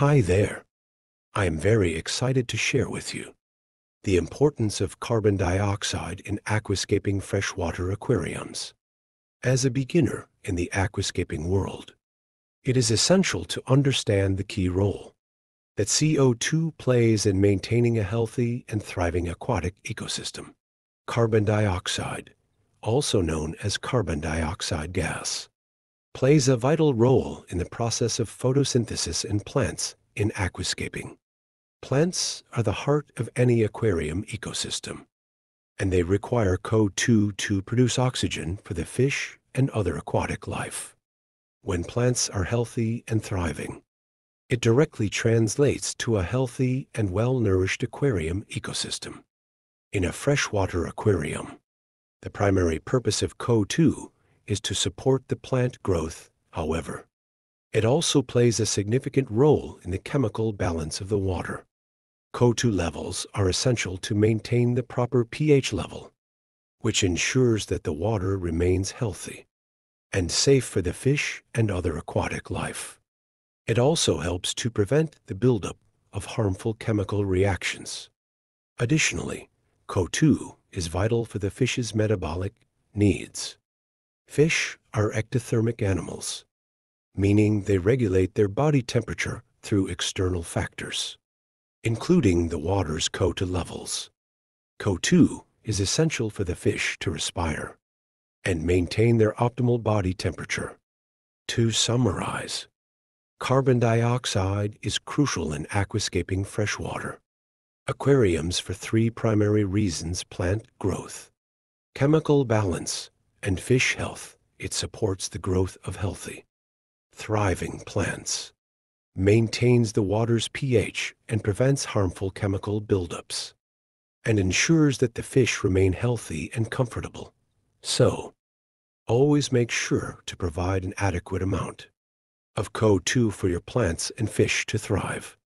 Hi there. I am very excited to share with you the importance of carbon dioxide in aquascaping freshwater aquariums. As a beginner in the aquascaping world, it is essential to understand the key role that CO2 plays in maintaining a healthy and thriving aquatic ecosystem. Carbon dioxide, also known as carbon dioxide gas, plays a vital role in the process of photosynthesis in plants in aquascaping. Plants are the heart of any aquarium ecosystem, and they require CO2 to produce oxygen for the fish and other aquatic life. When plants are healthy and thriving, it directly translates to a healthy and well-nourished aquarium ecosystem. In a freshwater aquarium, the primary purpose of CO2 is to support the plant growth, however. It also plays a significant role in the chemical balance of the water. CO2 levels are essential to maintain the proper pH level, which ensures that the water remains healthy and safe for the fish and other aquatic life. It also helps to prevent the buildup of harmful chemical reactions. Additionally, CO2 is vital for the fish's metabolic needs. Fish are ectothermic animals, meaning they regulate their body temperature through external factors, including the water's CO2 levels. CO2 is essential for the fish to respire and maintain their optimal body temperature. To summarize, Carbon dioxide is crucial in aquascaping freshwater. Aquariums for three primary reasons plant growth, chemical balance, and fish health. It supports the growth of healthy, thriving plants, maintains the water's pH and prevents harmful chemical buildups, and ensures that the fish remain healthy and comfortable. So, always make sure to provide an adequate amount of CO2 for your plants and fish to thrive.